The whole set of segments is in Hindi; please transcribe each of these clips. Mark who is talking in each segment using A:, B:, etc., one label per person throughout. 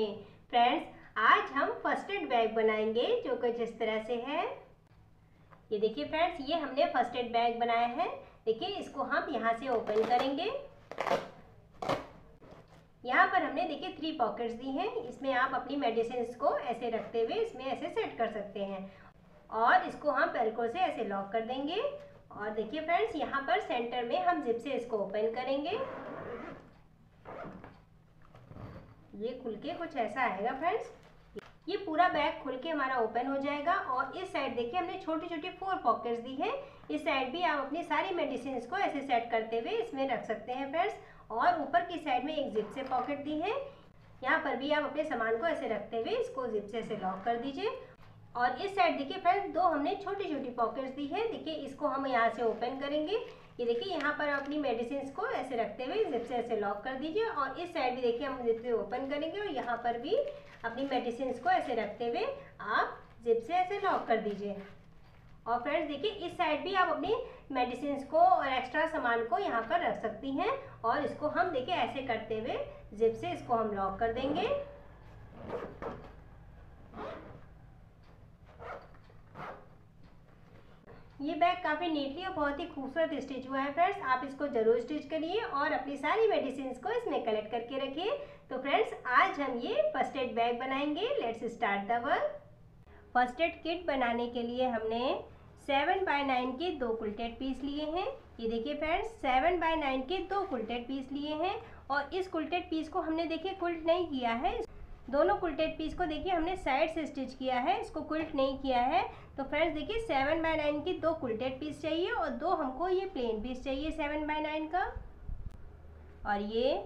A: में फ्रेंड्स, आज हम फ़र्स्ट एड बैग बनाएँगे, जो कुछ इस तरह से है। ये देखिए फ्रेंड्स, ये हमने फ़र्स्ट एड बैग बनाया है। देखिए, इसको हम यहाँ से ओपन करेंगे। यहाँ पर हमने, देखिए थ्री पॉकेट्स दी हैं। इसमें आप अपनी मेडिसिन को ऐसे रखते हुए इसमें ऐसे सेट कर सकते हैं। और इसको हम पेल्को से ऐसे लॉक कर देंगे। और देखिए फ्रेंड्स, यहाँ पर सेंटर में हम जिप से इसको ओपन करेंगे। ये खुल के कुछ ऐसा आएगा फ्रेंड्स ये पूरा बैग खुल के हमारा ओपन हो जाएगा और इस साइड देखिए, हमने छोटी छोटी फोर पॉकेट्स दी है. इस साइड भी आप अपनी सारी मेडिसिन को ऐसे सेट करते हुए इसमें रख सकते हैं फ्रेंड्स और ऊपर की साइड में एक जिप से पॉकेट दी है. यहाँ पर भी आप अपने सामान को ऐसे रखते हुए इसको जिप से ऐसे लॉक कर दीजिए. और इस साइड देखिए फ्रेंड्स दो हमने छोटी छोटी पॉकेट्स दी है. देखिए, इसको हम यहाँ से ओपन करेंगे. ये देखिए, यहाँ पर अपनी मेडिसिन को ऐसे रखते हुए जिप से ऐसे लॉक कर दीजिए और इस साइड भी देखिए, हम जिप से ओपन करेंगे और यहाँ पर भी अपनी मेडिसिन को ऐसे रखते हुए आप जिप से ऐसे लॉक कर दीजिए। और फ्रेंड्स देखिए, इस साइड भी आप अपनी मेडिसिन को और एक्स्ट्रा सामान को यहाँ पर रख सकती हैं और इसको हम देखिए, ऐसे करते हुए जिप से इसको हम लॉक कर देंगे। ये बैग काफ़ी नीटली और बहुत ही खूबसूरत स्टिच हुआ है फ्रेंड्स। आप इसको ज़रूर स्टिच करिए और अपनी सारी मेडिसिन को इसमें कलेक्ट करके रखिए। तो फ्रेंड्स, आज हम ये फ़र्स्ट एड बैग बनाएँगे। Let's start the work first aid kit बनाने के लिए हमने सेवन बाय नाइन के दो कुल्टेड पीस लिए हैं। ये देखिए फ्रेंड्स सेवन बाय नाइन के दो कुल्टेड पीस लिए हैं। और इस कुल्टेड पीस को हमने देखिए कुल्ट नहीं किया है। दोनों कुल्टेड पीस को देखिए, हमने साइड से स्टिच किया है, इसको कुल्ट नहीं किया है। तो फ्रेंड्स देखिए सेवन बाय नाइन की दो कुल्टेड पीस चाहिए और दो हमको ये प्लेन पीस चाहिए सेवन बाय नाइन का। और ये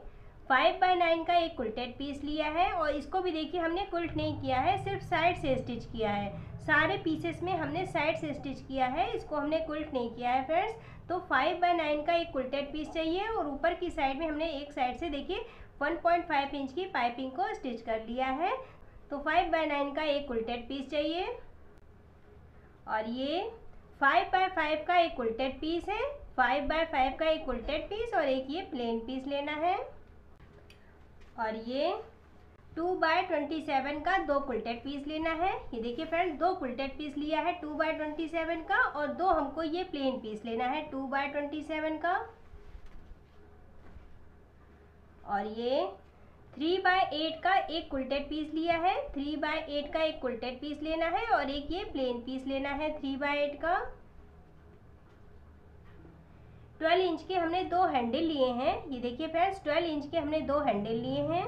A: फाइव बाय नाइन का एक कुल्टेड पीस लिया है और इसको भी देखिए, हमने कुल्ट नहीं किया है, सिर्फ़ साइड से स्टिच किया है। सारे पीसेस में हमने साइड से स्टिच किया है, इसको हमने कुल्ट नहीं किया है फ्रेंड्स तो फाइव बाय नाइन का एक कुल्टेड पीस चाहिए और ऊपर की साइड में हमने एक साइड से देखिए 1.5 इंच की पाइपिंग को स्टिच कर लिया है। तो 5 बाय 9 का एक उल्टेड पीस चाहिए। और ये 5 बाय 5 का एक उल्टेड पीस है। 5 बाय 5 का एक उल्टेड पीस और एक ये प्लेन पीस लेना है। और ये 2 बाय ट्वेंटी का दो कुल्टेड पीस लेना है। ये देखिए फ्रेंड्स, दो कुल्टेड पीस लिया है 2 बाय ट्वेंटी का और दो हमको ये प्लेन पीस लेना है 2 बाय ट्वेंटी का। और ये थ्री बाय एट का एक कुल्टेड पीस लिया है। थ्री बाय एट का एक कुल्टेड पीस लेना है और एक ये प्लेन पीस लेना है। थ्री बाय एट का ट्वेल्व इंच के हमने दो हैंडल लिए हैं। ये देखिए फ्रेंड्स ट्वेल्व इंच के हमने दो हैंडल लिए हैं।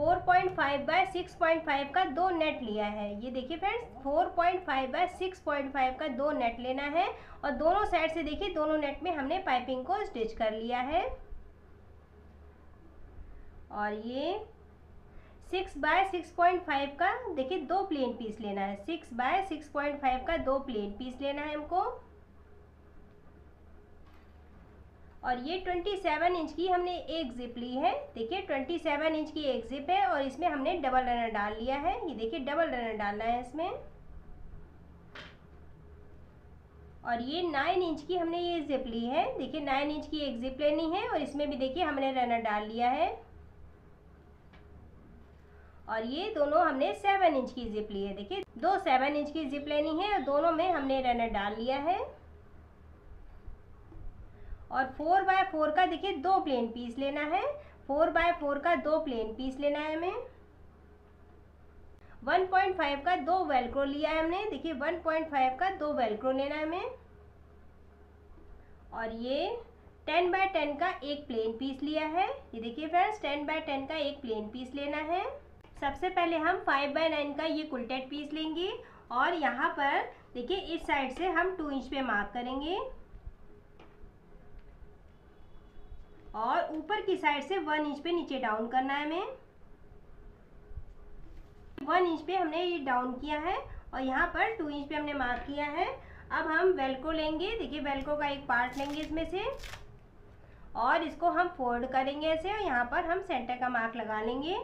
A: Four point five by six point five का दो नेट लिया है। ये देखिए friends, four point five by six point five का दो नेट लेना है और दोनों साइड से देखिए दोनों नेट में हमने पाइपिंग को स्टिच कर लिया है। और ये six by six point five का देखिए दो प्लेन पीस लेना है। Six by six point five का दो प्लेन पीस लेना है हमको। और ये 27 इंच की हमने एक जिप ली है। देखिए 27 इंच की एक जिप है और इसमें हमने डबल रनर डाल लिया है। ये देखिए डबल रनर डालना है इसमें। और ये 9 इंच की हमने ये जिप ली है। देखिए 9 इंच की एक जिप लेनी है और इसमें भी देखिए, हमने रनर डाल लिया है। और ये दोनों हमने 7 इंच की जिप ली है। देखिए, दो 7 इंच की जिप लेनी है और दोनों में हमने रनर डाल लिया है। और फोर बाय फोर का देखिए दो प्लेन पीस लेना है। फोर बाय फोर का दो प्लेन पीस लेना है हमें। वन पॉइंट फाइव का दो वेलक्रो लिया है हमने। देखिए वन पॉइंट फाइव का दो वेलक्रो लेना है हमें। और ये टेन बाय टेन का एक प्लेन पीस लिया है। ये देखिए फ्रेंड्स, टेन बाय टेन का एक प्लेन पीस लेना है। सबसे पहले हम फाइव बाय नाइन का ये कुल्टेड पीस लेंगे और यहाँ पर देखिए इस साइड से हम टू इंच पे मार्क करेंगे। और ऊपर की साइड से वन इंच पे नीचे डाउन करना है हमें। वन इंच पे हमने ये डाउन किया है और यहाँ पर टू इंच पे हमने मार्क किया है। अब हम वेल्को लेंगे। देखिए वेल्को का एक पार्ट लेंगे इसमें से। और इसको हम फोल्ड करेंगे ऐसे और यहाँ पर हम सेंटर का मार्क लगा लेंगे।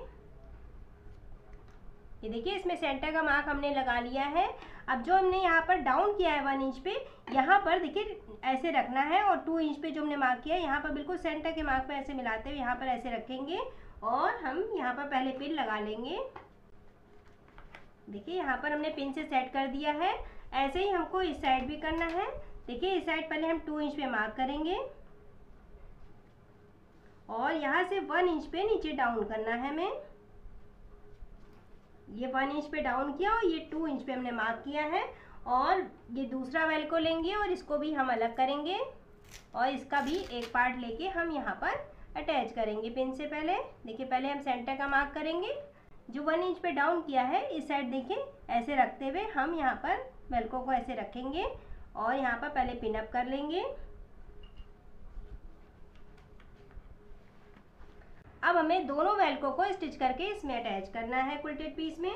A: ये देखिए, इसमें सेंटर का मार्क हमने लगा लिया है। अब जो हमने यहाँ पर डाउन किया है वन इंच पे, यहाँ पर देखिए ऐसे रखना है और टू इंच पे जो हमने मार्क किया है, यहाँ पर बिल्कुल सेंटर के मार्क पे ऐसे मिलाते हुए यहाँ पर ऐसे रखेंगे और हम यहाँ पर पहले पिन लगा लेंगे। देखिए यहाँ पर हमने पिन से सेट कर दिया है। ऐसे ही हमको इस साइड भी करना है। देखिए इस साइड पहले हम टू इंच पे मार्क करेंगे। और यहाँ से वन इंच पे नीचे डाउन करना है हमें। ये वन इंच पे डाउन किया और ये टू इंच पे हमने मार्क किया है। और ये दूसरा वेल को लेंगे और इसको भी हम अलग करेंगे। और इसका भी एक पार्ट लेके हम यहाँ पर अटैच करेंगे पिन से पहले। देखिए, पहले हम सेंटर का मार्क करेंगे। जो वन इंच पे डाउन किया है, इस साइड देखिए, ऐसे रखते हुए हम यहाँ पर वेलको को ऐसे रखेंगे। और यहाँ पर पहले पिन अप कर लेंगे। अब हमें दोनों वेलको को स्टिच करके इसमें अटैच करना है कुल्टेड पीस में।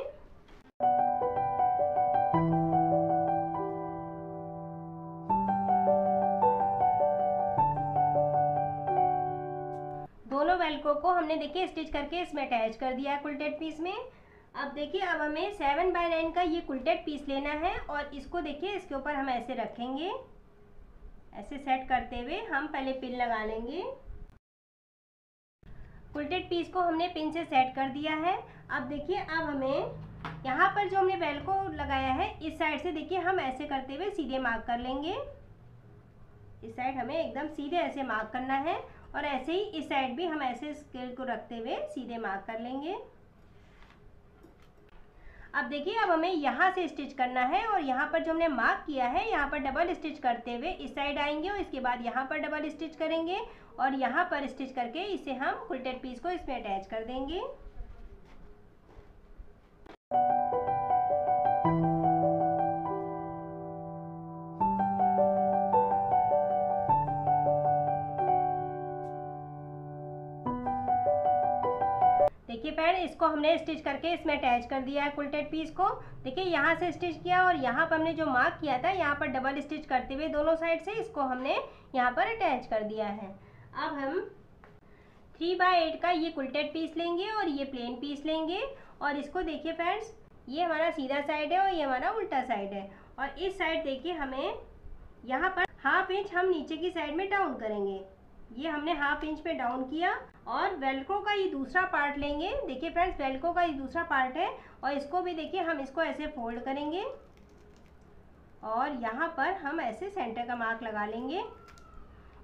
A: दोनों वेलको को हमने देखिए स्टिच करके इसमें अटैच कर दिया है कुल्टेड पीस में। अब देखिए, अब हमें सेवन बाय नाइन का ये कुल्टेड पीस लेना है और इसको देखिए, इसके ऊपर हम ऐसे रखेंगे। ऐसे सेट करते हुए हम पहले पिन लगा लेंगे। कुल्टेड पीस को हमने पिन से सेट कर दिया है। अब देखिए, अब हमें यहाँ पर जो हमने बेल को लगाया है, इस साइड से देखिए, हम ऐसे करते हुए सीधे मार्क कर लेंगे। इस साइड हमें एकदम सीधे ऐसे मार्क करना है और ऐसे ही इस साइड भी हम ऐसे स्केल को रखते हुए सीधे मार्क कर लेंगे। अब देखिए, अब हमें यहाँ से स्टिच करना है और यहाँ पर जो हमने मार्क किया है, यहाँ पर डबल स्टिच करते हुए इस साइड आएँगे और इसके बाद यहाँ पर डबल स्टिच करेंगे और यहाँ पर स्टिच करके इसे हम कुल्टेड पीस को इसमें अटैच कर देंगे। देखिए फ्रेंड इसको हमने स्टिच करके इसमें अटैच कर दिया है कुलटेड पीस को। देखिए, यहाँ से स्टिच किया और यहाँ पर हमने जो मार्क किया था, यहाँ पर डबल स्टिच करते हुए दोनों साइड से इसको हमने यहाँ पर अटैच कर दिया है। अब हम थ्री बाय एट का ये कुलटेड पीस लेंगे और ये प्लेन पीस लेंगे। और इसको देखिए फ्रेंड्स ये हमारा सीधा साइड है और ये हमारा उल्टा साइड है। और इस साइड देखिए हमें यहाँ पर हाफ़ इंच हम नीचे की साइड में डाउन करेंगे। ये हमने हाफ़ इंच पे डाउन किया और वेल्को का ये दूसरा पार्ट लेंगे। देखिए फ्रेंड्स वेल्को का ये दूसरा पार्ट है और इसको भी देखिए, हम इसको ऐसे फोल्ड करेंगे और यहाँ पर हम ऐसे सेंटर का मार्क लगा लेंगे।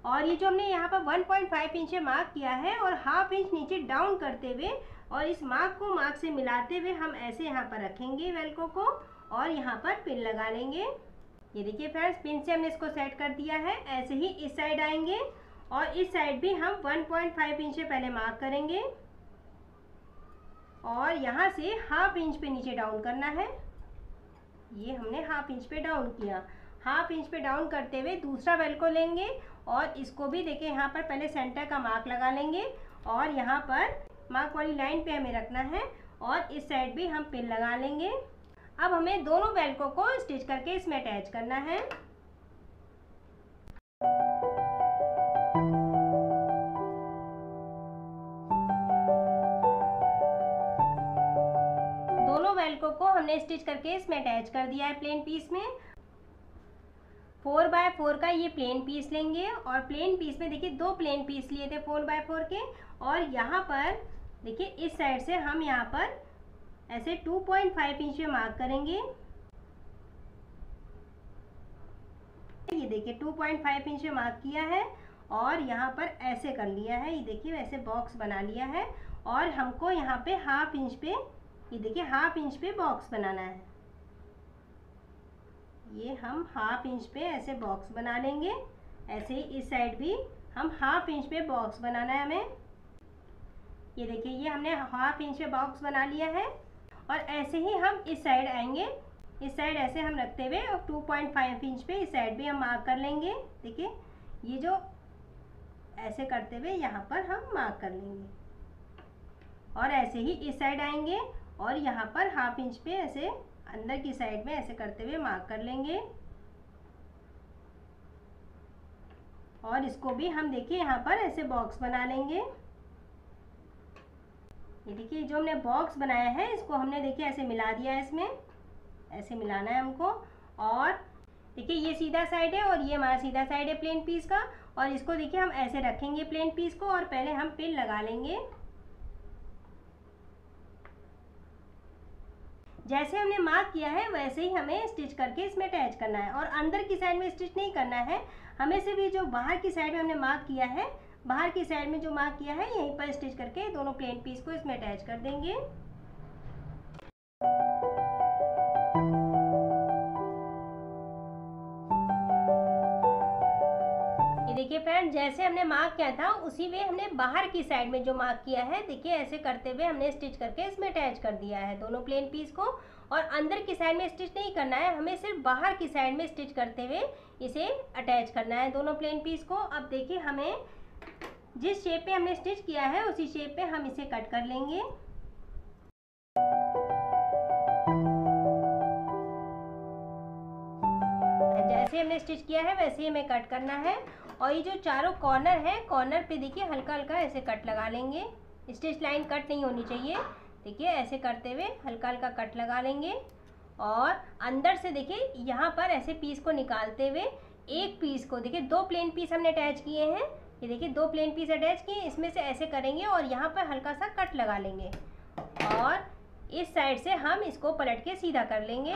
A: और ये जो हमने यहाँ पर 1.5 इंच मार्क किया है और हाफ़ इंच नीचे डाउन करते हुए और इस मार्क को मार्क से मिलाते हुए हम ऐसे यहाँ पर रखेंगे वेल्को को और यहाँ पर पिन लगा लेंगे। ये देखिए फ्रेंड्स पिन से हमने इसको सेट कर दिया है। ऐसे ही इस साइड आएँगे और इस साइड भी हम 1.5 इंच से पहले मार्क करेंगे। और यहाँ से हाफ़ इंच पे नीचे डाउन करना है। ये हमने हाफ़ इंच पे डाउन किया। हाफ़ इंच पे डाउन करते हुए दूसरा बेल को लेंगे और इसको भी देखिए, यहाँ पर पहले सेंटर का मार्क लगा लेंगे। और यहाँ पर मार्क वाली लाइन पे हमें रखना है और इस साइड भी हम पिन लगा लेंगे। अब हमें दोनों बेल्कों को स्टिच करके इसमें अटैच करना है। हमने स्टिच करके इसमें अटैच कर दिया है प्लेन पीस में। फोर बाय फोर का ये प्लेन पीस लेंगे और प्लेन पीस में देखिए दो प्लेन पीस लिए थे फोर बाय फोर के। और यहाँ पर देखिए इस साइड से हम यहाँ पर ऐसे 2.5 इंच में मार्क करेंगे। ये देखिए 2.5 इंच में मार्क किया है और यहाँ पर ऐसे कर लिया है। ये देखिए ऐसे बॉक्स बना लिया है और हमको यहाँ पे हाफ़ इंच पे ये देखिए हाफ़ इंच पे बॉक्स बनाना है। ये हम हाफ़ इंच पे ऐसे बॉक्स बना लेंगे। ऐसे ही इस साइड भी हम हाफ़ इंच पे बॉक्स बनाना है हमें। ये देखिए, ये हमने हाफ़ इंच पे बॉक्स बना लिया है। और ऐसे ही हम इस साइड आएँगे। इस साइड ऐसे हम रखते हुए और 2.5 इंच पे इस साइड भी हम मार्क कर लेंगे। देखिए, ये जो ऐसे करते हुए यहाँ पर हम मार्क कर लेंगे। और ऐसे ही इस साइड आएँगे। और यहाँ पर हाफ़ इंच पे ऐसे, अंदर की साइड में ऐसे करते हुए मार्क कर लेंगे। और इसको भी हम देखिए, यहाँ पर ऐसे बॉक्स बना लेंगे। ये देखिए, जो हमने बॉक्स बनाया है, इसको हमने देखिए, ऐसे मिला दिया है इसमें। ऐसे मिलाना है हमको। और देखिए, ये सीधा साइड है और ये हमारा सीधा साइड है प्लेन पीस का। और इसको देखिए, हम ऐसे रखेंगे प्लेन पीस को और पहले हम पिन लगा लेंगे। जैसे हमने मार्क किया है, वैसे ही हमें स्टिच करके इसमें अटैच करना है। और अंदर की साइड में स्टिच नहीं करना है। हमें से भी जो बाहर की साइड में हमने मार्क किया है, बाहर की साइड में जो मार्क किया है, यहीं पर स्टिच करके दोनों प्लेन पीस को इसमें अटैच कर देंगे। देखिए फ्रेंड, जैसे हमने मार्क किया था, उसी वे हमने बाहर की साइड में जो मार्क किया है, देखिए ऐसे करते हुए हमने स्टिच करके इसमें अटैच कर दिया है दोनों प्लेन पीस को। और अंदर की साइड में स्टिच नहीं करना है, हमें सिर्फ़ बाहर की साइड में स्टिच करते हुए इसे अटैच करना है दोनों प्लेन पीस को। अब देखिए हमें जिस शेप पे हमने स्टिच किया है, उसी शेप पे हम इसे कट कर लेंगे। जैसे हमने स्टिच किया है, वैसे ही हमें कट करना है। और ये जो चारों कॉर्नर है कॉर्नर पे देखिए हल्का हल्का ऐसे कट लगा लेंगे। स्टिच लाइन कट नहीं होनी चाहिए। देखिए ऐसे करते हुए हल्का हल्का कट लगा लेंगे। और अंदर से देखिए यहाँ पर ऐसे पीस को निकालते हुए एक पीस को देखिए, दो प्लेन पीस हमने अटैच किए हैं। ये देखिए दो प्लेन पीस अटैच किए, इसमें से ऐसे करेंगे और यहाँ पर हल्का सा कट लगा लेंगे। और इस साइड से हम इसको पलट के सीधा कर लेंगे।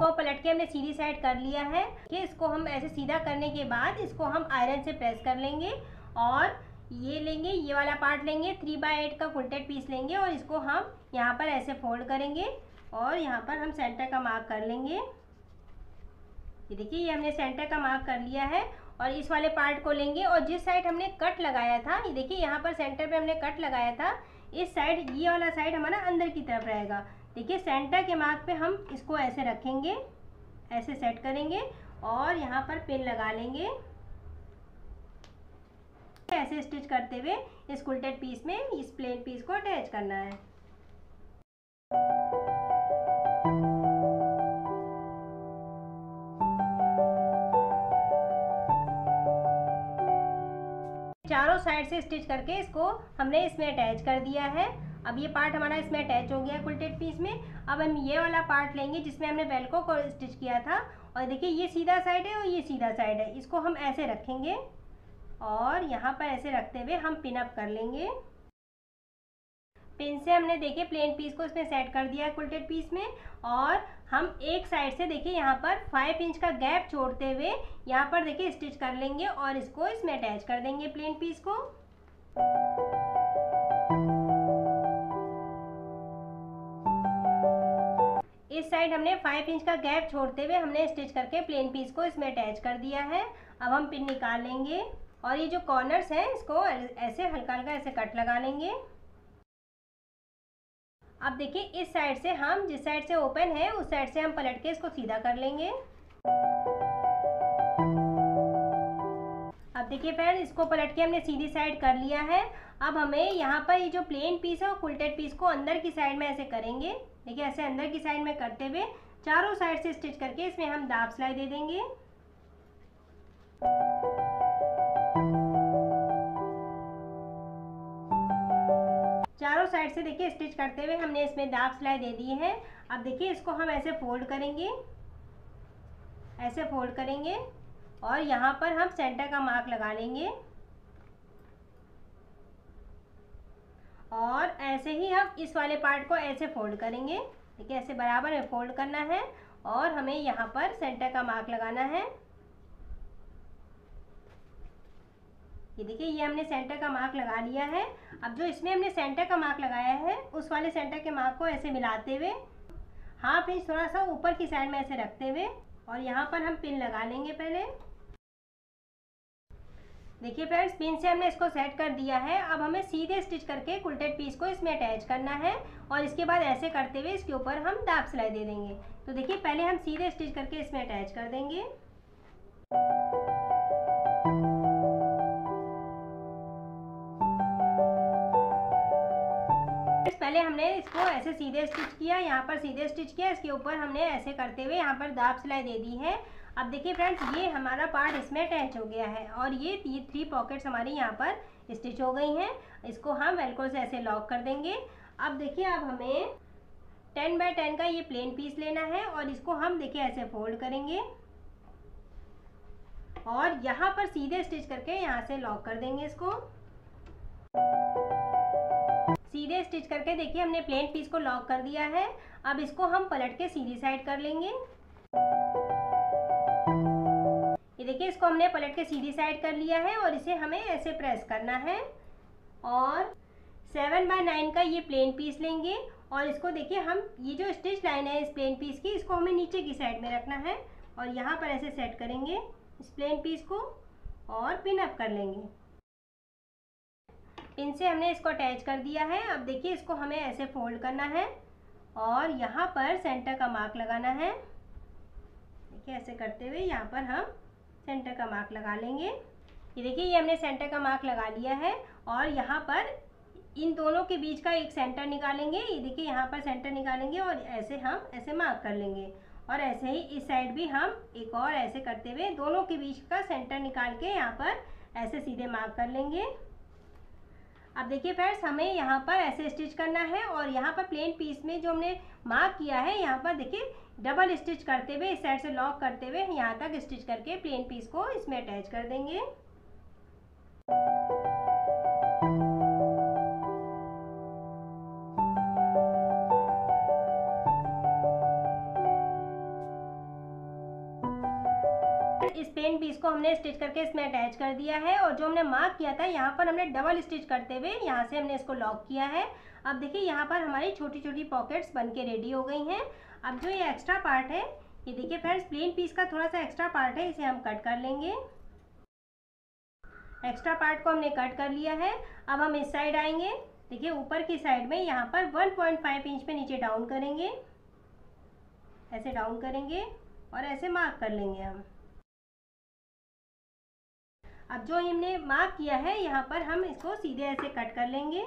A: इसको पलट के हमने सीधी साइड कर लिया है कि इसको हम ऐसे सीधा करने के बाद इसको हम आयरन से प्रेस कर लेंगे और ये लेंगे, ये वाला पार्ट लेंगे थ्री बाय एट का फुलटेड पीस लेंगे और इसको हम यहाँ पर ऐसे फोल्ड करेंगे और यहाँ पर हम सेंटर का मार्क कर लेंगे। ये देखिए, ये हमने सेंटर का मार्क कर लिया है और इस वाले पार्ट को लेंगे और जिस साइड हमने कट लगाया था, ये देखिए यहाँ पर सेंटर पे हमने कट लगाया था, इस साइड ये वाला साइड हमारा अंदर की तरफ़ रहेगा। देखिए सेंटर के मार्क पे हम इसको ऐसे रखेंगे, ऐसे सेट करेंगे और यहाँ पर पिन लगा लेंगे। ऐसे स्टिच करते हुए इस कुल्टेड पीस में, इस प्लेन पीस को अटैच करना है। चारों साइड से स्टिच करके इसको हमने इसमें अटैच कर दिया है। अब ये पार्ट हमारा इसमें अटैच हो गया है कुल्टेड पीस में। अब हम ये वाला पार्ट लेंगे जिसमें हमने बेल्को को स्टिच किया था। और देखिए, ये सीधा साइड है और ये सीधा साइड है। इसको हम ऐसे रखेंगे और यहाँ पर ऐसे रखते हुए हम पिनअप कर लेंगे। पिन से हमने देखिए प्लेन पीस को इसमें सेट कर दिया है कुल्टेड पीस में। और हम एक साइड से देखिए, यहाँ पर फाइव इंच का गैप छोड़ते हुए यहाँ पर देखिए स्टिच कर लेंगे और इसको इसमें अटैच कर देंगे प्लेन पीस को। इस साइड हमने फाइव इंच का गैप छोड़ते हुए हमने स्टिच करके प्लेन पीस को इसमें अटैच कर दिया है। अब हम पिन निकाल लेंगे और ये जो कॉर्नर्स हैं, इसको ऐसे हल्का हल्का ऐसे कट लगा लेंगे। अब देखिए, इस साइड से हम, जिस साइड से ओपन है, उस साइड से हम पलट के इसको सीधा कर लेंगे। अब देखिए फ्रेंड इसको पलट के हमने सीधी साइड कर लिया है। अब हमें यहाँ पर ये जो प्लेन पीस है वो कुल्टेड पीस को अंदर की साइड में ऐसे करेंगे। देखिए, ऐसे अंदर की साइड में करते हुए चारों साइड से स्टिच करके इसमें हम दाब सिलाई दे देंगे। चारों साइड से देखिए, स्टिच करते हुए हमने इसमें दाब सिलाई दे दी है। अब देखिए, इसको हम ऐसे फोल्ड करेंगे। ऐसे फोल्ड करेंगे और यहाँ पर हम सेंटर का मार्क लगा लेंगे। और ऐसे ही हम इस वाले पार्ट को ऐसे फोल्ड करेंगे। देखिए, ऐसे बराबर में फोल्ड करना है और हमें यहाँ पर सेंटर का मार्क लगाना है। ये देखिए, ये हमने सेंटर का मार्क लगा लिया है। अब जो इसमें हमने सेंटर का मार्क लगाया है, उस वाले सेंटर के मार्क को ऐसे मिलाते हुए हाफ़ इंच थोड़ा सा ऊपर की साइड में ऐसे रखते हुए और यहाँ पर हम पिन लगा लेंगे पहले। देखिए फ्रेंड्स पिन से हमने इसको सेट कर दिया है। अब हमें सीधे स्टिच करके कुल्टेड पीस को इसमें अटैच करना है और इसके बाद ऐसे करते हुए इसके ऊपर हम दाब सिलाई दे देंगे। तो देखिए, पहले हम सीधे स्टिच करके इसमें अटैच कर देंगे। पहले हमने इसको ऐसे सीधे स्टिच किया, यहाँ पर सीधे स्टिच किया, इसके ऊपर हमने ऐसे करते हुए यहाँ पर दाब सिलाई दे दी है। अब देखिए फ्रेंड्स, ये हमारा पार्ट इसमें अटैच हो गया है और ये ये थ्री पॉकेट्स हमारी यहाँ पर स्टिच हो गई हैं। इसको हम वेलक्रो से ऐसे लॉक कर देंगे। अब देखिए, अब हमें टेन बाय टेन का ये प्लेन पीस लेना है और इसको हम देखिए ऐसे फोल्ड करेंगे। और यहाँ पर सीधे स्टिच करके यहाँ से लॉक कर देंगे इसको। सीधे स्टिच करके देखिए, हमने प्लेन पीस को लॉक कर दिया है। अब इसको हम पलट के सीधी साइड कर लेंगे। ये देखिए, इसको हमने पलट के सीधी साइड कर लिया है और इसे हमें ऐसे प्रेस करना है। और सेवन बाय नाइन का ये प्लेन पीस लेंगे और इसको देखिए, हम ये जो स्टिच लाइन है इस प्लेन पीस की, इसको हमें नीचे की साइड में रखना है और यहाँ पर ऐसे सेट करेंगे इस प्लेन पीस को और पिन अप कर लेंगे। पिन से हमने इसको अटैच कर दिया है। अब देखिए, इसको हमें ऐसे फोल्ड करना है और यहाँ पर सेंटर का मार्क लगाना है। देखिए, ऐसे करते हुए यहाँ पर हम सेंटर का मार्क लगा लेंगे। ये देखिए, ये हमने सेंटर का मार्क लगा लिया है और यहाँ पर इन दोनों के बीच का एक सेंटर निकालेंगे। ये देखिए, यहाँ पर सेंटर निकालेंगे और ऐसे हम, ऐसे मार्क कर लेंगे। और ऐसे ही इस साइड भी हम एक और ऐसे करते हुए दोनों के बीच का सेंटर निकाल के यहाँ पर ऐसे सीधे मार्क कर लेंगे। अब देखिए फ्रेंड्स, हमें यहाँ पर ऐसे स्टिच करना है और यहाँ पर प्लेन पीस में जो हमने मार्क किया है, यहाँ पर देखिए डबल स्टिच करते हुए इस साइड से लॉक करते हुए यहाँ तक स्टिच करके प्लेन पीस को इसमें अटैच कर देंगे। इस पेन पीस को हमने स्टिच करके इसमें अटैच कर दिया है और जो हमने मार्क किया था, यहाँ पर हमने डबल स्टिच करते हुए यहाँ से हमने इसको लॉक किया है। अब देखिए, यहाँ पर हमारी छोटी छोटी पॉकेट्स बन के रेडी हो गई हैं। अब जो ये एक्स्ट्रा पार्ट है, ये देखिए फ्रेंड्स प्लेन पीस का थोड़ा सा एक्स्ट्रा पार्ट है, इसे हम कट कर लेंगे। एक्स्ट्रा पार्ट को हमने कट कर लिया है। अब हम इस साइड आएँगे। देखिए, ऊपर की साइड में यहाँ पर 1.5 इंच पे नीचे डाउन करेंगे। ऐसे डाउन करेंगे और ऐसे मार्क कर लेंगे हम। अब जो हमने मार्क किया है, यहाँ पर हम इसको सीधे ऐसे कट कर लेंगे।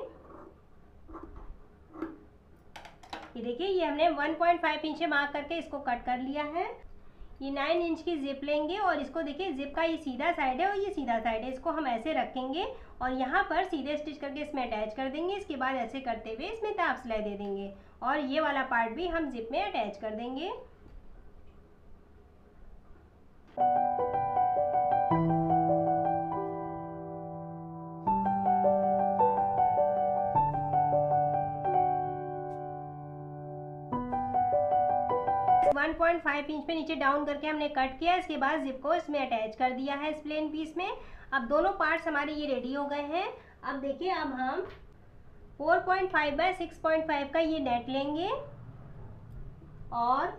A: ये देखिए, ये हमने 1.5 इंच मार्क करके इसको कट कर लिया है। ये 9 इंच की जिप लेंगे और इसको देखिए जिप का ये सीधा साइड है और ये सीधा साइड है। इसको हम ऐसे रखेंगे और यहाँ पर सीधे स्टिच करके इसमें अटैच कर देंगे। इसके बाद ऐसे करते हुए इसमें ताप सिलाई दे देंगे और ये वाला पार्ट भी हम जिप में अटैच कर देंगे। वन पॉइंट फाइव इंच पे नीचे डाउन करके हमने कट किया, इसके बाद जिप को इसमें अटैच कर दिया है इस प्लेन पीस में। अब दोनों पार्ट्स हमारे ये रेडी हो गए हैं। अब देखिए, अब हम four point five by six का ये नेट लेंगे और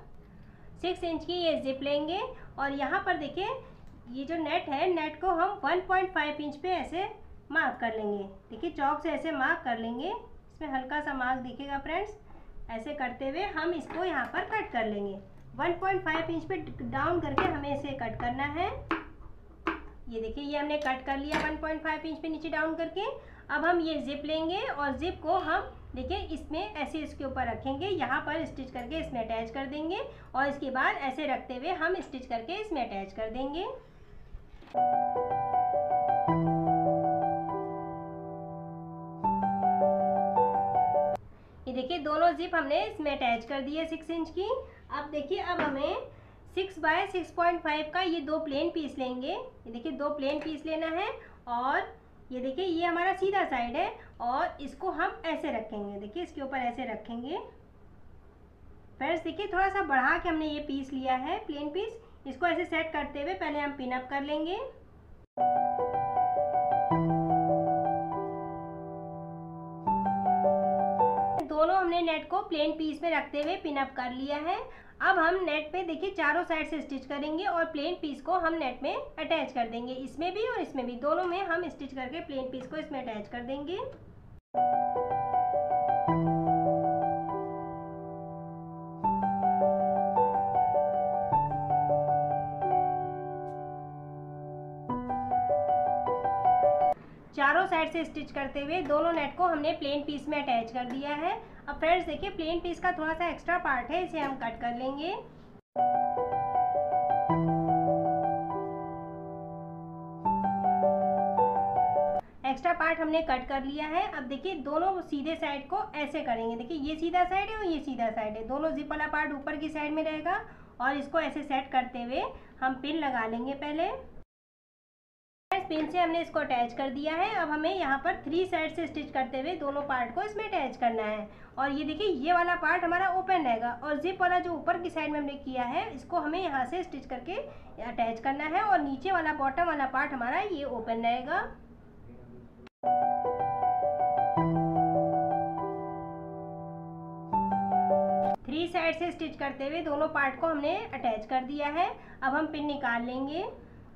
A: सिक्स इंच की ये जिप लेंगे। और यहाँ पर देखिए, ये जो नेट है नेट को हम वन पॉइंट फाइव इंच पे ऐसे मार्क कर लेंगे। देखिए चौक से ऐसे मार्क कर लेंगे। इसमें हल्का सा मार्क दिखेगा फ्रेंड्स ऐसे करते हुए हम इसको यहाँ पर कट कर लेंगे। 1.5 इंच पे डाउन करके हमें इसे कट करना है। ये देखिए, ये हमने कट कर लिया 1.5 इंच पे नीचे डाउन करके। अब हम ये जिप लेंगे और जिप को हम, देखिए, इसमें ऐसे इसके ऊपर रखेंगे। यहाँ पर स्टिच करके इसमें अटैच कर देंगे और इसके बाद ऐसे रखते हुए हम स्टिच करके इसमें अटैच कर देंगे। ये देखिए, दोनों जिप हमने इसमें अटैच कर दिए सिक्स इंच की। अब देखिए, अब हमें six by six point five का ये दो प्लेन पीस लेंगे। ये देखिए, दो प्लेन पीस लेना है और ये देखिए, ये हमारा सीधा साइड है और इसको हम ऐसे रखेंगे। देखिए, इसके ऊपर ऐसे रखेंगे। फ्रेंड्स देखिए थोड़ा सा बढ़ा के हमने ये पीस लिया है प्लेन पीस इसको ऐसे सेट करते हुए पहले हम पिनअप कर लेंगे। दोनों हमने नेट को प्लेन पीस में रखते हुए पिनअप कर लिया है। अब हम नेट पे देखिए चारों साइड से स्टिच करेंगे और प्लेन पीस को हम नेट में अटैच कर देंगे। इसमें भी और इसमें भी। दोनों में हम स्टिच करके प्लेन पीस को इसमें अटैच कर देंगे। चारों साइड से स्टिच करते हुए दोनों नेट को हमने प्लेन पीस में अटैच कर दिया है। अब फ्रेंड्स देखिए प्लेन पीस का थोड़ा सा एक्स्ट्रा पार्ट है, इसे हम कट कर लेंगे। एक्स्ट्रा पार्ट हमने कट कर लिया है। अब देखिए, दोनों सीधे साइड को ऐसे करेंगे। देखिए, ये सीधा साइड है और ये सीधा साइड है। दोनों जिप वाला पार्ट ऊपर की साइड में रहेगा और इसको ऐसे सेट करते हुए हम पिन लगा लेंगे पहले। पिन से हमने इसको अटैच कर दिया है। अब हमें यहाँ पर थ्री साइड से स्टिच करते हुए दोनों पार्ट को इसमें अटैच करना है। और ये देखिए, ये वाला पार्ट हमारा ओपन रहेगा और जिप वाला जो ऊपर की साइड में हमने किया है, इसको हमें यहाँ से स्टिच करके अटैच करना है और नीचे वाला बॉटम वाला पार्ट हमारा ये ओपन रहेगा। थ्री साइड से स्टिच करते हुए दोनों पार्ट को हमने अटैच कर दिया है। अब हम पिन निकाल लेंगे।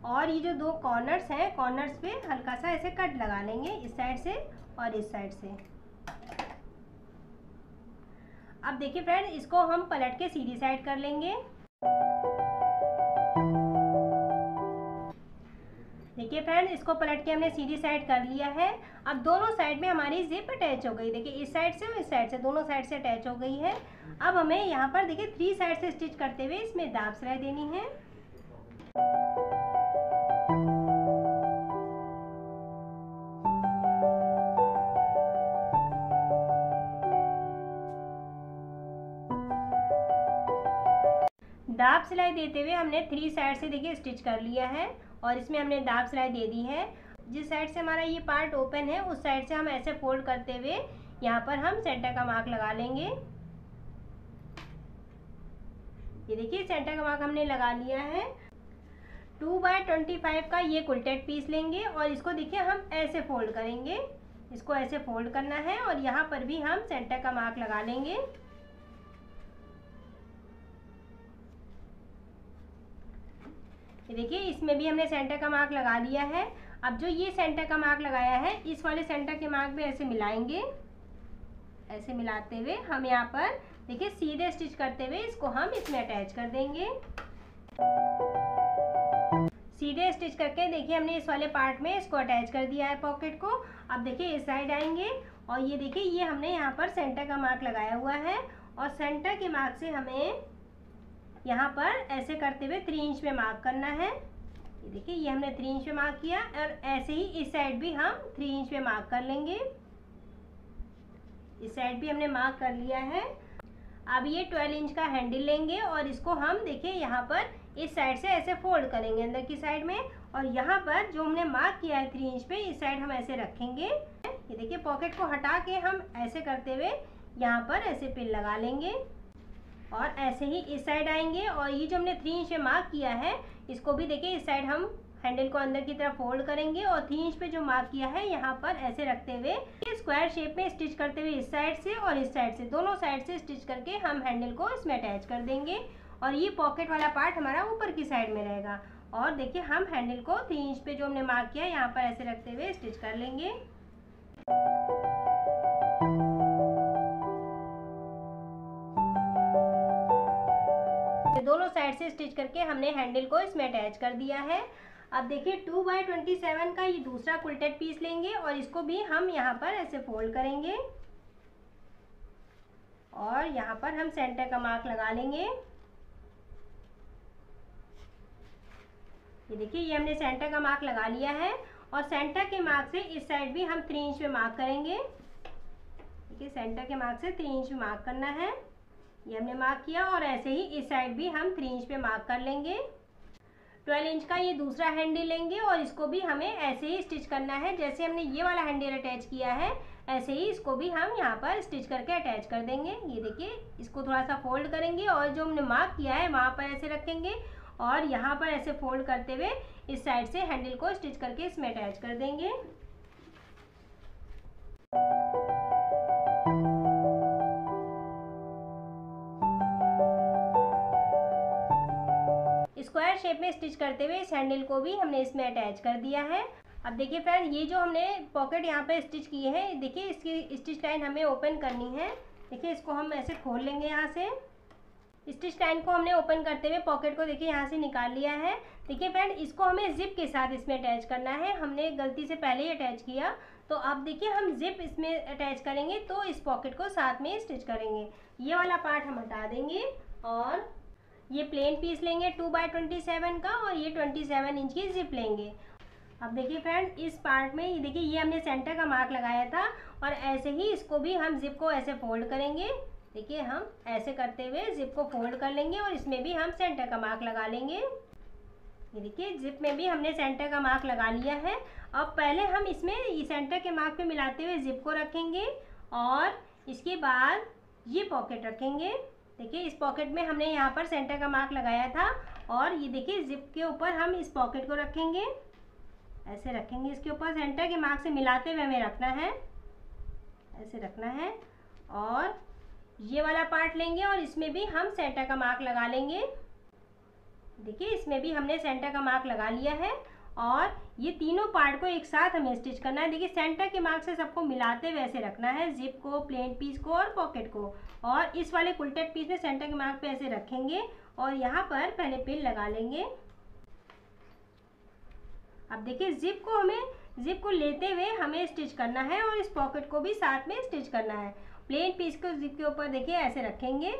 A: और ये जो दो कॉर्नर्स हैं कॉर्नर्स पे हल्का सा ऐसे कट लगा लेंगे इस साइड से और इस साइड से। अब देखिए फ्रेंड इसको हम पलट के सीधी साइड कर लेंगे। देखिए फ्रेंड इसको पलट के हमने सीधी साइड कर लिया है। अब दोनों साइड में हमारी जिप अटैच हो गई। देखिए, इस साइड से और इस साइड से, दोनों साइड से अटैच हो गई है। अब हमें यहाँ पर देखिए थ्री साइड से स्टिच करते हुए इसमें दाब सिलाई देनी है। दाब सिलाई देते हुए हमने थ्री साइड से देखिए स्टिच कर लिया है और इसमें हमने दाब सिलाई दे दी है। जिस साइड से हमारा ये पार्ट ओपन है, उस साइड से हम ऐसे फोल्ड करते हुए यहाँ पर हम सेंटर का मार्क लगा लेंगे। ये देखिए सेंटर का मार्क हमने लगा लिया है। टू बाय ट्वेंटी फाइव का ये कुलटेड पीस लेंगे और इसको देखिए हम ऐसे फोल्ड करेंगे। इसको ऐसे फोल्ड करना है और यहाँ पर भी हम सेंटर का मार्क लगा लेंगे। देखिए, इसमें भी हमने सेंटर का मार्क लगा लिया है। अब जो ये सेंटर का मार्क लगाया है, इस वाले सेंटर के मार्क में ऐसे मिलाएँगे। ऐसे मिलाते हुए हम यहाँ पर, देखिए, सीधे स्टिच करते हुए इसको हम इसमें अटैच कर देंगे। सीधे स्टिच करके देखिए, हमने इस वाले पार्ट में इसको अटैच कर दिया है पॉकेट को। अब देखिए, इस साइड आएँगे और ये देखिए, ये हमने यहाँ पर सेंटर का मार्क लगाया हुआ है और सेंटर के मार्क से हमें यहाँ पर ऐसे करते हुए थ्री इंच में मार्क करना है। ये देखिए, ये हमने थ्री इंच में मार्क किया और ऐसे ही इस साइड भी हम थ्री इंच में मार्क कर लेंगे। इस साइड भी हमने मार्क कर लिया है। अब ये ट्वेल्व इंच का हैंडल लेंगे और इसको हम देखिए, यहाँ पर इस साइड से ऐसे फोल्ड करेंगे अंदर की साइड में और यहाँ पर जो हमने मार्क किया है थ्री इंच पे इस साइड हम ऐसे रखेंगे। ये देखिए पॉकेट को हटा के हम ऐसे करते हुए यहाँ पर ऐसे पिन लगा लेंगे। और ऐसे ही इस साइड आएँगे और ये जो हमने थ्री इंच में मार्क किया है, इसको भी देखिए, इस साइड हम हैंडल को अंदर की तरफ़ फोल्ड करेंगे और थ्री इंच पे जो मार्क किया है, यहाँ पर ऐसे रखते हुए स्क्वायर शेप में स्टिच करते हुए इस साइड से और इस साइड से, दोनों साइड से स्टिच करके हम हैंडल को इसमें अटैच कर देंगे और ये पॉकेट वाला पार्ट हमारा ऊपर की साइड में रहेगा। और देखिए, हम हैंडल को थ्री इंच पे जो हमने मार्क किया यहाँ पर ऐसे रखते हुए स्टिच कर लेंगे। दोनों साइड से स्टिच करके हमने हैंडल को इसमें अटैच कर दिया है। अब देखिए टू बाई ट्वेंटी सेवन का ये दूसरा कुल्टेड पीस लेंगे और इसको भी हम यहाँ पर ऐसे फोल्ड करेंगे। और यहाँ पर हम सेंटर का मार्क लगा लेंगे। ये देखिए, ये हमने सेंटर का मार्क लगा लिया है और सेंटर के मार्क से इस साइड भी हम थ्री इंच में मार्क करेंगे। देखिए सेंटर के मार्क से थ्री इंच में मार्क करना है। ये हमने मार्क किया और ऐसे ही इस साइड भी हम थ्री इंच पे मार्क कर लेंगे। ट्वेल्व इंच का ये दूसरा हैंडल लेंगे और इसको भी हमें ऐसे ही स्टिच करना है जैसे हमने ये वाला हैंडल अटैच किया है, ऐसे ही इसको भी हम यहाँ पर स्टिच करके अटैच कर देंगे। ये देखिए, इसको थोड़ा सा फोल्ड करेंगे और जो हमने मार्क किया है वहाँ पर ऐसे रखेंगे और यहाँ पर ऐसे फोल्ड करते हुए इस साइड से हैंडल को स्टिच करके इसमें अटैच कर देंगे। स्क्वायर शेप में स्टिच करते हुए इस हैंडल को भी हमने इसमें अटैच कर दिया है। अब देखिए फ्रेंड ये जो हमने पॉकेट यहाँ पर स्टिच किए हैं, देखिए इसकी स्टिच लाइन हमें ओपन करनी है। देखिए इसको हम ऐसे खोल लेंगे यहाँ से। स्टिच लाइन को हमने ओपन करते हुए पॉकेट को देखिए यहाँ से निकाल लिया है। देखिए फ्रेंड इसको हमें जिप के साथ इसमें अटैच करना है। हमने गलती से पहले ही अटैच किया। तो अब देखिए हम जिप इसमें अटैच करेंगे तो इस पॉकेट को साथ में स्टिच करेंगे। ये वाला पार्ट हम हटा देंगे और ये प्लेन पीस लेंगे टू बाई ट्वेंटी सेवन का और ये ट्वेंटी सेवन इंच की जिप लेंगे। अब देखिए फ्रेंड इस पार्ट में, ये देखिए, ये हमने सेंटर का मार्क लगाया था और ऐसे ही इसको भी हम जिप को ऐसे फोल्ड करेंगे। देखिए, हम ऐसे करते हुए जिप को फोल्ड कर लेंगे और इसमें भी हम सेंटर का मार्क लगा लेंगे। ये देखिए जिप में भी हमने सेंटर का मार्क लगा लिया है। अब पहले हम इसमें सेंटर के मार्क पे मिलाते हुए जिप को रखेंगे और इसके बाद ये पॉकेट रखेंगे। देखिए, इस पॉकेट में हमने यहाँ पर सेंटर का मार्क लगाया था और ये देखिए, जिप के ऊपर हम इस पॉकेट को रखेंगे। ऐसे रखेंगे इसके ऊपर। सेंटर के मार्क से मिलाते हुए हमें रखना है। ऐसे रखना है और ये वाला पार्ट लेंगे और इसमें भी हम सेंटर का मार्क लगा लेंगे। देखिए, इसमें भी हमने सेंटर का मार्क लगा लिया है। और ये तीनों पार्ट को एक साथ हमें स्टिच करना है। देखिए सेंटर के मार्क से सबको मिलाते हुए ऐसे रखना है जिप को प्लेन पीस को और पॉकेट को। और इस वाले कुल्टेड पीस में सेंटर के मार्क पे ऐसे रखेंगे और यहाँ पर पहले पिन लगा लेंगे। अब देखिए जिप को हमें जिप को लेते हुए हमें स्टिच करना है और इस पॉकेट को भी साथ में स्टिच करना है। प्लेन पीस को जिप के ऊपर देखिए, ऐसे रखेंगे।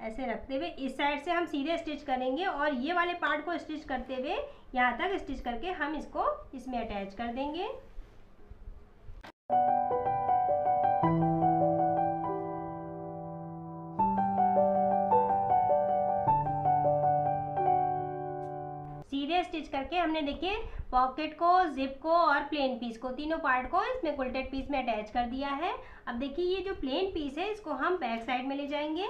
A: ऐसे रखते हुए इस साइड से हम सीधे स्टिच करेंगे और ये वाले पार्ट को स्टिच करते हुए यहाँ तक स्टिच करके हम इसको इसमें अटैच कर देंगे। सीधे स्टिच करके हमने देखिए पॉकेट को, जिप को और प्लेन पीस को, तीनों पार्ट को इसमें कुल्टेड पीस में अटैच कर दिया है। अब देखिए ये जो प्लेन पीस है, इसको हम बैक साइड में ले जाएँगे।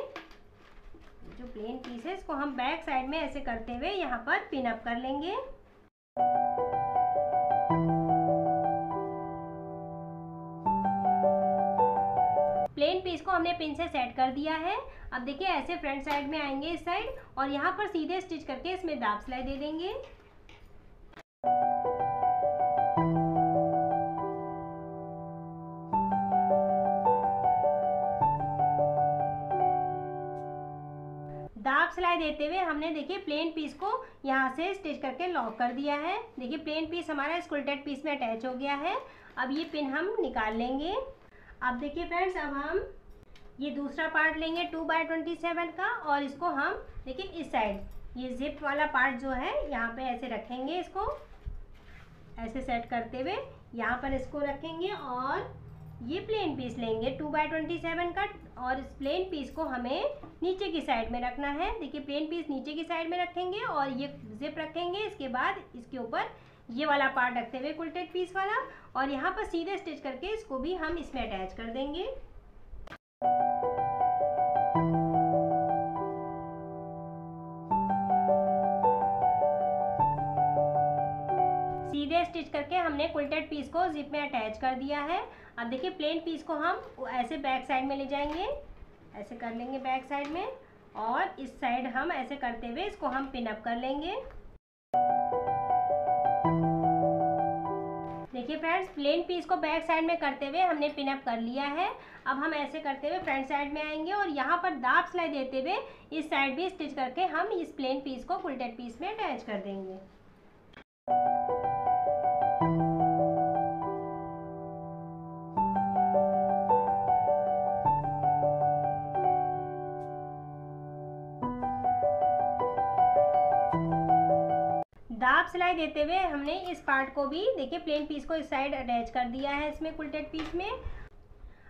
A: जो प्लेन पीस है, इसको हम बैक साइड में ऐसे करते हुए यहाँ पर पिन अप कर लेंगे। प्लेन पीस को हमने पिन से सेट कर दिया है। अब देखिए, ऐसे फ्रंट साइड में आएँगे इस साइड और यहाँ पर सीधे स्टिच करके इसमें दाब सिलाई दे देंगे। देते हुए हमने देखिए प्लेन पीस को यहाँ से स्टिच करके लॉक कर दिया है। देखिए प्लेन पीस हमारा स्कुल्टेड पीस में अटैच हो गया है। अब ये पिन हम निकाल लेंगे। अब देखिए फ्रेंड्स अब हम ये दूसरा पार्ट लेंगे टू बाय ट्वेंटी सेवन का और इसको हम देखिए इस साइड ये जिप वाला पार्ट जो है, यहाँ पे ऐसे रखेंगे इसको। ऐसे सेट करते हुए यहाँ पर इसको रखेंगे और ये प्लेन पीस लेंगे टू बाई ट्वेंटी सेवन का और इस प्लेन पीस को हमें नीचे की साइड में रखना है। देखिए प्लेन पीस नीचे की साइड में रखेंगे और ये जिप रखेंगे। इसके बाद इसके ऊपर ये वाला पार्ट रखते हुए कुल्टेड पीस वाला, और यहाँ पर सीधे स्टिच करके इसको भी हम इसमें अटैच कर देंगे। स्टिच करके हमने कुल्टेड पीस को जिप में अटैच कर दिया है। अब देखिए प्लेन पीस को हम ऐसे बैक साइड में ले जाएँगे। ऐसे कर लेंगे बैक साइड में और इस साइड हम ऐसे करते हुए इसको हम पिन अप कर लेंगे। देखिए फ्रेंड्स प्लेन पीस को बैक साइड में करते हुए हमने पिन अप कर लिया है। अब हम ऐसे करते हुए फ्रंट साइड में आएँगे और यहाँ पर दाब सिलाई देते हुए इस साइड भी स्टिच करके हम इस प्लेन पीस को फुलटेड पीस में अटैच कर देंगे। सिलाई देते हुए हमने इस पार्ट को भी, देखिए प्लेन पीस को इस साइड अटैच कर दिया है इसमें कुल्टेड पीस में।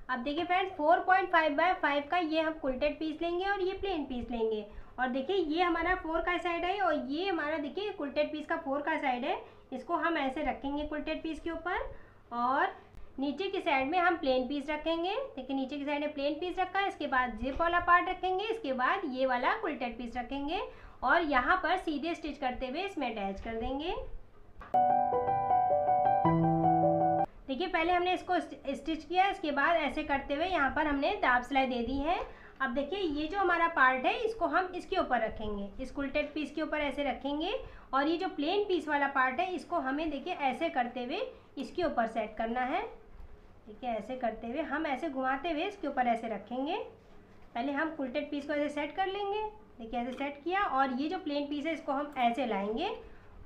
A: अब देखिए friends four point five by five का ये हम कुल्टेड पीस लेंगे और ये प्लेन पीस लेंगे। और देखिए, ये हमारा फोर का साइड है और ये हमारा, देखिए कुल्टेड पीस का फोर का साइड है। इसको हम ऐसे रखेंगे कुलटेड पीस के ऊपर और नीचे की साइड में हम प्लेन पीस रखेंगे। देखिए, नीचे की साइड में प्लेन पीस रखा है इसके बाद जिप वाला पार्ट रखेंगे, इसके बाद ये वाला कुलटेड पीस रखेंगे। और यहाँ पर सीधे स्टिच करते हुए इसमें अटैच कर देंगे। देखिए, पहले हमने इसको स्टिच किया, इसके बाद ऐसे करते हुए यहाँ पर हमने दाब सिलाई दे दी है। अब देखिए, ये जो हमारा पार्ट है, इसको हम इसके ऊपर रखेंगे। इस कुल्टेड पीस के ऊपर ऐसे रखेंगे और ये जो प्लेन पीस वाला पार्ट है, इसको हमें देखिए, ऐसे करते हुए इसके ऊपर सेट करना है। ठीक है ऐसे करते हुए हम ऐसे घुमाते हुए इसके ऊपर ऐसे रखेंगे। पहले हम कुल्टेड पीस को ऐसे सेट कर लेंगे। देखिए, ऐसे सेट किया और ये जो प्लेन पीस है, इसको हम ऐसे लाएँगे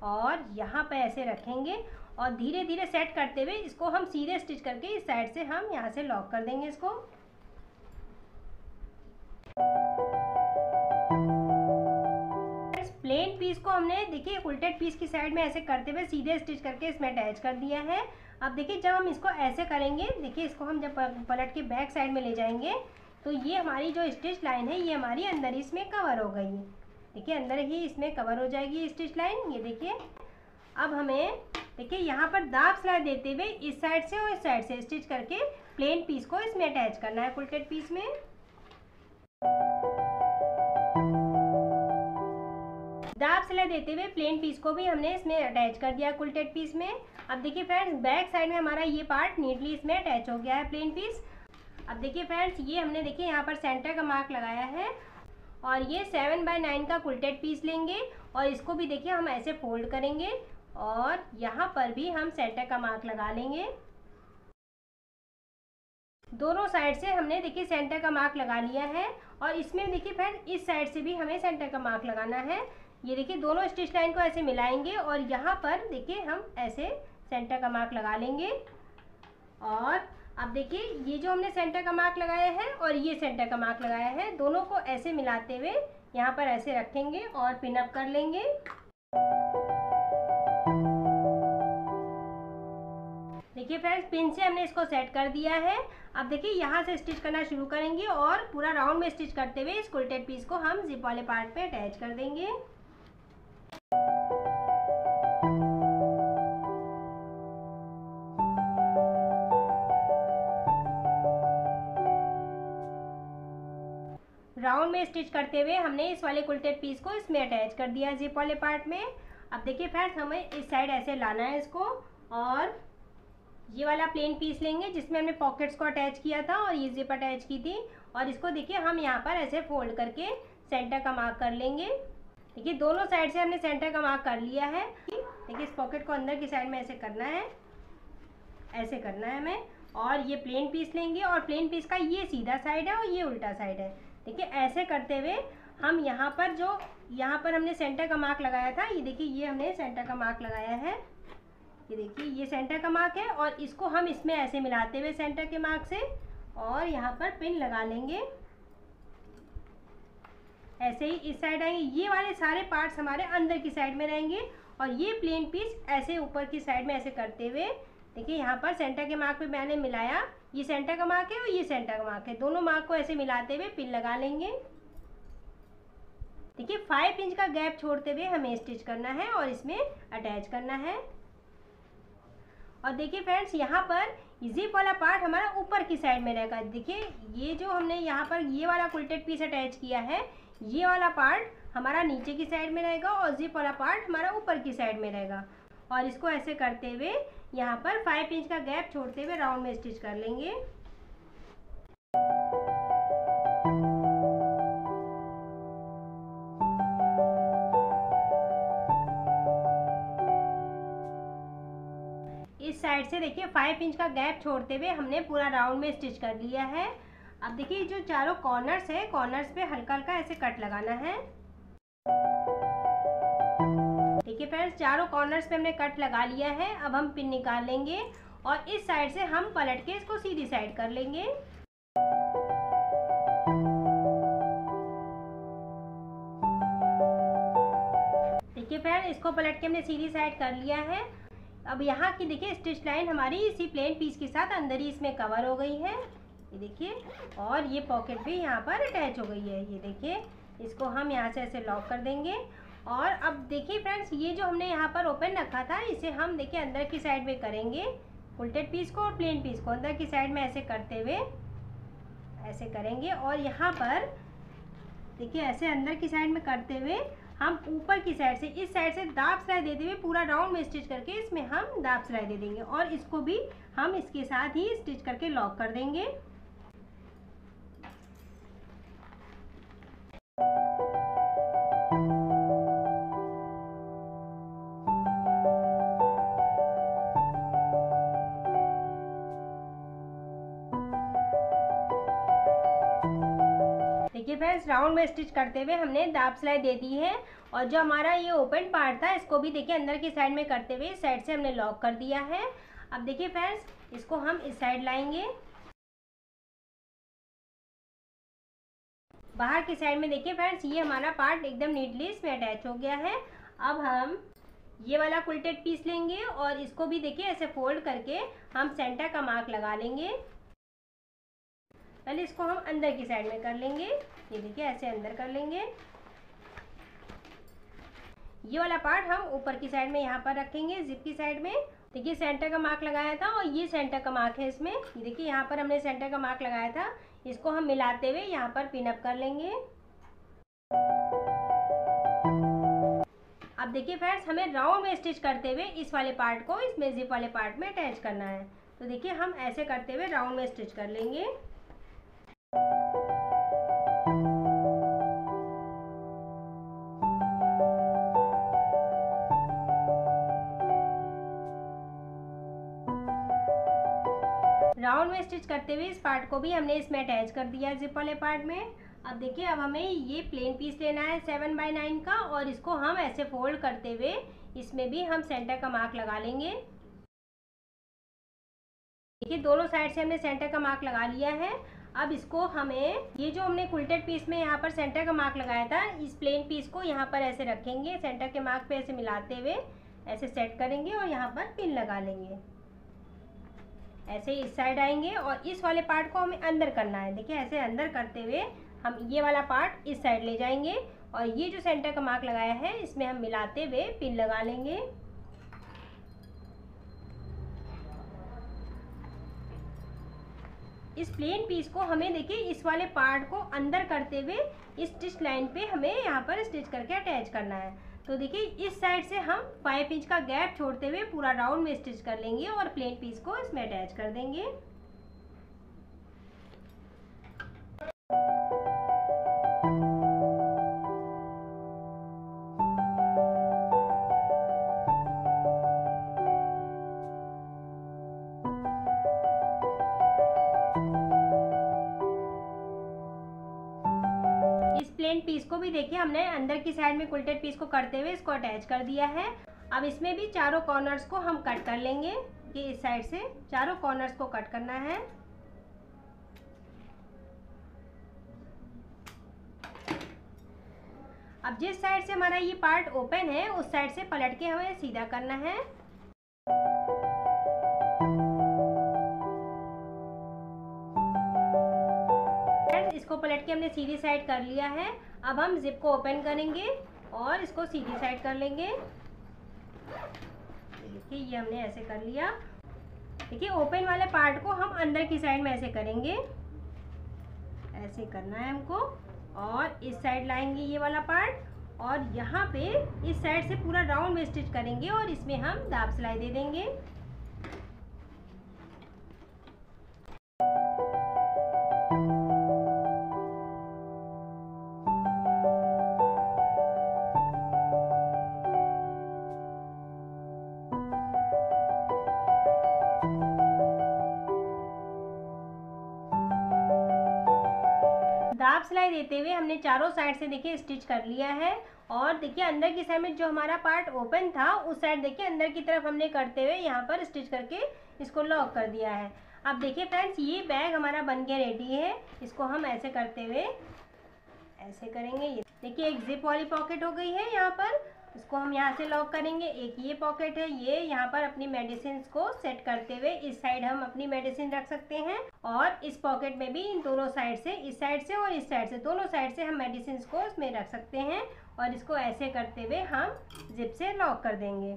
A: और यहाँ पर ऐसे रखेंगे और धीरे धीरे सेट करते हुए इसको हम सीधे स्टिच करके इस साइड से हम यहाँ से लॉक कर देंगे इसको। प्लेन पीस को हमने, देखिए उल्टेड पीस की साइड में ऐसे करते हुए सीधे स्टिच करके इसमें अटैच कर दिया है। अब देखिए, जब हम इसको ऐसे करेंगे, देखिए, इसको हम जब पलट के बैक साइड में ले जाएँगे तो ये हमारी जो स्टिच लाइन है, ये हमारी अंदर इसमें कवर हो गई है। देखिए, अंदर ही इसमें कवर हो जाएगी स्टिच लाइन ये देखिए। अब हमें, देखिए, यहाँ पर दाब सिलाई देते हुए इस साइड से और इस साइड से स्टिच करके प्लेन पीस को इसमें अटैच करना है फुलटेड पीस में। दाब सिलाई देते हुए प्लेन पीस को भी हमने इसमें अटैच कर दिया कुलटेड पीस में। अब देखिए फ्रेंड्स बैक साइड में हमारा ये पार्ट नीटली इसमें अटैच हो गया है प्लेन पीस अब देखिए फ्रेंड्स ये हमने देखिए यहाँ पर सेंटर का मार्क लगाया है और ये सेवन बाय नाइन का कुल्टेड पीस लेंगे और इसको भी देखिए हम ऐसे फोल्ड करेंगे और यहाँ पर भी हम सेंटर का मार्क लगा लेंगे। दोनों साइड से हमने देखिए सेंटर का मार्क लगा लिया है और इसमें देखिए फ्रेंड इस साइड से भी हमें सेंटर का मार्क लगाना है। ये देखिए दोनों स्टिच लाइन को ऐसे मिलाएँगे और यहाँ पर देखिए हम ऐसे सेंटर का मार्क लगा लेंगे और अब देखिए, ये जो हमने सेंटर का मार्क लगाया है और ये सेंटर का मार्क लगाया है, दोनों को ऐसे मिलाते हुए यहाँ पर ऐसे रखेंगे और पिनअप कर लेंगे। देखिए फ्रेंड्स पिन से हमने इसको सेट कर दिया है। अब देखिए, यहाँ से स्टिच करना शुरू करेंगे और पूरा राउंड में स्टिच करते हुए इस कुल्टेड पीस को हम जिप वाले पार्ट पे अटैच कर देंगे। में स्टिच करते हुए हमने इस वाले कुल्टेड पीस को इसमें अटैच कर दिया जिप वाले पार्ट में। अब देखिए फ्रेंड्स हमें इस साइड ऐसे लाना है इसको और ये वाला प्लेन पीस लेंगे जिसमें हमने पॉकेट्स को अटैच किया था और ये जिप अटैच की थी। और इसको देखिए, हम यहाँ पर ऐसे फोल्ड करके सेंटर का मार्क कर लेंगे। देखिए, दोनों साइड से हमने सेंटर का मार्क कर लिया है। देखिए, इस पॉकेट को अंदर की साइड में ऐसे करना है। ऐसे करना है हमें। और ये प्लेन पीस लेंगे और प्लेन पीस का ये सीधा साइड है और ये उल्टा साइड है। देखिए, ऐसे करते हुए हम यहाँ पर जो, यहाँ पर हमने सेंटर का मार्क लगाया था, ये देखिए, ये हमने सेंटर का मार्क लगाया है। ये देखिए, ये सेंटर का मार्क है और इसको हम इसमें ऐसे मिलाते हुए सेंटर के मार्क से और यहाँ पर पिन लगा लेंगे। ऐसे ही इस साइड आएँगे। ये वाले सारे पार्ट्स हमारे अंदर की साइड में रहेंगे और ये प्लेन पीस ऐसे ऊपर की साइड में ऐसे करते हुए, देखिए, यहाँ पर सेंटर के मार्क पे मैंने मिलाया। ये सेंटर का मार्क है और ये सेंटर का मार्क है। दोनों मार्क को ऐसे मिलाते हुए पिन लगा लेंगे। देखिए फाइव इंच का गैप छोड़ते हुए हमें स्टिच करना है और इसमें अटैच करना है। और देखिए फ्रेंड्स यहाँ पर जिप वाला पार्ट हमारा ऊपर की साइड में रहेगा। देखिए, ये जो हमने यहाँ पर ये वाला कुल्टेड पीस अटैच किया है, ये वाला पार्ट हमारा नीचे की साइड में रहेगा और जिप वाला पार्ट हमारा ऊपर की साइड में रहेगा। और इसको ऐसे करते हुए यहाँ पर फाइव इंच का गैप छोड़ते हुए राउंड में स्टिच कर लेंगे। इस साइड से देखिए फाइव इंच का गैप छोड़ते हुए हमने पूरा राउंड में स्टिच कर लिया है। अब देखिए जो चारों कॉर्नर्स है कॉर्नर्स पे हल्का हल्का ऐसे कट लगाना है। देखिए फ्रेंड्स चारों कॉर्नर्स पे हमने कट लगा लिया है। अब हम पिन निकाल लेंगे और इस साइड से हम पलट के इसको सीधी साइड कर लेंगे। देखिए फ्रेंड इसको पलट के हमने सीधी साइड कर लिया है। अब यहाँ की देखिए स्टिच लाइन हमारी इसी प्लेन पीस के साथ अंदर ही इसमें कवर हो गई है। ये देखिए, और ये पॉकेट भी यहाँ पर अटैच हो गई है। ये देखिए, इसको हम यहाँ से ऐसे लॉक कर देंगे। और अब देखिए फ्रेंड्स ये जो हमने यहाँ पर ओपन रखा था, इसे हम देखिए अंदर की साइड में करेंगे। उल्टेड पीस को और प्लेन पीस को अंदर की साइड में ऐसे करते हुए ऐसे करेंगे और यहाँ पर देखिए ऐसे अंदर की साइड में करते हुए हम ऊपर की साइड से, इस साइड से दाब सिलाई देते हुए पूरा राउंड में स्टिच करके इसमें हम दाब सिलाई दे देंगे और इसको भी हम इसके साथ ही स्टिच करके लॉक कर देंगे। फ्रेंड्स राउंड में स्टिच करते हुए हमने दाब सिलाई दे दी है। और जो हमारा ये ओपन पार्ट था, इसको भी देखिए अंदर की साइड में करते हुए इस साइड से हमने लॉक कर दिया है। अब देखिए फ्रेंड्स, इसको हम इस साइड लाएँगे। बाहर की साइड में देखिए फ्रेंड्स, ये हमारा पार्ट एकदम नीटली इसमें अटैच हो गया है। अब हम ये वाला कुल्टेड पीस लेंगे और इसको भी देखिए ऐसे फोल्ड करके हम सेंटर का मार्क लगा लेंगे। पहले इसको हम अंदर की साइड में कर लेंगे। ये देखिए, ऐसे अंदर कर लेंगे। ये वाला पार्ट हम ऊपर की साइड में यहाँ पर रखेंगे जिप की साइड में। देखिए सेंटर का मार्क लगाया था और ये सेंटर का मार्क है इसमें। देखिए, यहाँ पर हमने सेंटर का मार्क लगाया था। इसको हम मिलाते हुए यहाँ पर पिनअप कर लेंगे। अब देखिए फ्रेंड्स हमें राउंड में स्टिच करते हुए इस वाले पार्ट को, इसमें जिप वाले पार्ट में अटैच करना है। तो देखिए, हम ऐसे करते हुए राउंड में स्टिच कर लेंगे। राउंड में स्टिच करते हुए इस पार्ट को भी हमने इसमें अटैच कर दिया है जिप वाले पार्ट में। अब देखिए, अब हमें ये प्लेन पीस लेना है सेवन बाई नाइन का और इसको हम ऐसे फोल्ड करते हुए इसमें भी हम सेंटर का मार्क लगा लेंगे। देखिए, दोनों साइड से हमने सेंटर का मार्क लगा लिया है। अब इसको हमें, ये जो हमने कुल्टेड पीस में यहाँ पर सेंटर का मार्क लगाया था, इस प्लेन पीस को यहाँ पर ऐसे रखेंगे सेंटर के मार्क पे ऐसे मिलाते हुए, ऐसे सेट करेंगे और यहाँ पर पिन लगा लेंगे। ऐसे इस साइड आएँगे और इस वाले पार्ट को हमें अंदर करना है। देखिए, ऐसे अंदर करते हुए हम ये वाला पार्ट इस साइड ले जाएँगे और ये जो सेंटर का मार्क लगाया है, इसमें हम मिलाते हुए पिन लगा लेंगे। इस प्लेन पीस को हमें देखिए, इस वाले पार्ट को अंदर करते हुए इस स्टिच लाइन पे हमें यहाँ पर स्टिच करके अटैच करना है। तो देखिए, इस साइड से हम फाइव इंच का गैप छोड़ते हुए पूरा राउंड में स्टिच कर लेंगे और प्लेन पीस को इसमें अटैच कर देंगे। हमने अंदर की साइड में कुल्टेड पीस को करते हुए इसको अटैच कर दिया है। अब इसमें भी चारों कॉर्नर्स को हम कट कर लेंगे। कि इस साइड से चारों कॉर्नर्स को कट करना है। अब जिस साइड से हमारा ये पार्ट ओपन है, उस साइड से पलट के हमें सीधा करना है। इसको पलट के हमने सीधी साइड कर लिया है। अब हम जिप को ओपन करेंगे और इसको सीधी साइड कर लेंगे। देखिए, ये हमने ऐसे कर लिया। देखिए ओपन वाले पार्ट को हम अंदर की साइड में ऐसे करेंगे। ऐसे करना है हमको। और इस साइड लाएँगे ये वाला पार्ट और यहाँ पे इस साइड से पूरा राउंड में स्टिच करेंगे और इसमें हम दाब सिलाई दे देंगे। देते हुए हमने चारों साइड से देखिए स्टिच कर लिया है। और देखिए अंदर की साइड में जो हमारा पार्ट ओपन था, उस साइड देखिए अंदर की तरफ़ हमने करते हुए यहाँ पर स्टिच करके इसको लॉक कर दिया है। अब देखिए फ्रेंड्स ये बैग हमारा बन के रेडी है। इसको हम ऐसे करते हुए, ऐसे करेंगे ये। देखिए एक जिप वाली पॉकेट हो गई है यहाँ पर। इसको हम यहाँ से लॉक करेंगे। एक ये पॉकेट है, ये यहाँ पर अपनी मेडिसिन को सेट करते हुए इस साइड हम अपनी मेडिसिन रख सकते हैं और इस पॉकेट में भी इन दोनों साइड से, इस साइड से और इस साइड से, दोनों साइड से हम मेडिसिन को इसमें रख सकते हैं और इसको ऐसे करते हुए हम जिप से लॉक कर देंगे।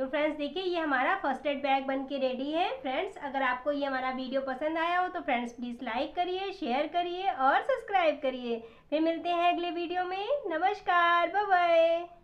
A: तो फ्रेंड्स देखिए, ये हमारा फ़र्स्ट एड बैग बन के रेडी है। फ्रेंड्स अगर आपको ये हमारा वीडियो पसंद आया हो तो फ्रेंड्स प्लीज़ लाइक करिए शेयर करिए और सब्सक्राइब करिए। फिर मिलते हैं अगले वीडियो में। नमस्कार बाय बाय